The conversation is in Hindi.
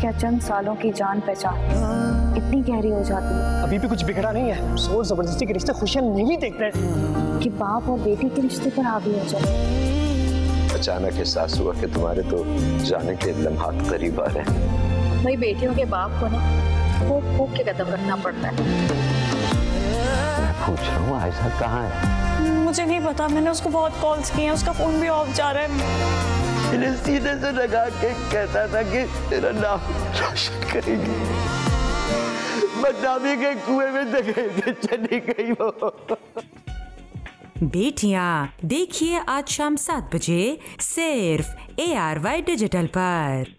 क्या चंद सालों की जान पहचान इतनी गहरी हो जाती है। अभी भी कुछ बिगड़ा नहीं है। ज़ोर ज़बरदस्ती के रिश्ते खुशियाँ नहीं देखते कि बाप और बेटी के रिश्ते पर हावी हो जाए। अचानक एहसास हुआ कि तुम्हारे तो जाने के लम्हात करीब आ रहे हैं। भाई बेटियों के बाप को ना फूक फूक के कदम रखना पड़ता है। मैं पूछ रहा हूँ आयशा कहाँ है? मुझे नहीं पता मैंने उसको बहुत कॉल्स किए हैं उसका फ़ोन भी ऑफ़ जा रहा है। इन्हें सीधे से लगा के कहता था कि तेरा नाम रोशन करेगी। बदनामी के कुएँ में के चली गई वो बेटियाँ, देखिए आज शाम सात बजे सिर्फ़ ए आर वाई डिजिटल पर।